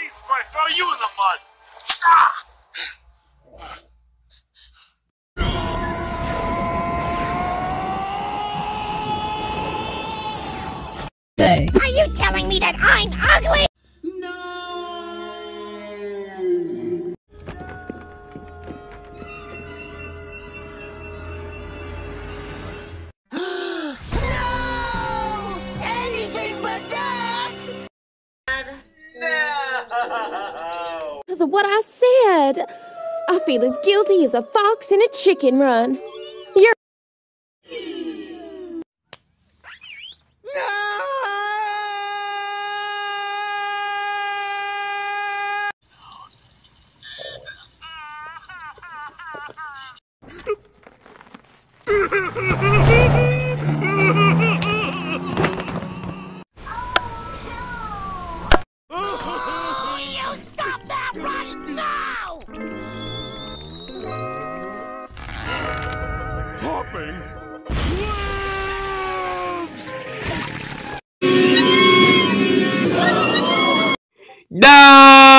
knees before I throw you in the mud. Ah! Are you telling me that I'm ugly? Because of what I said. I feel as guilty as a fox in a chicken run. You're You Popping lives! No!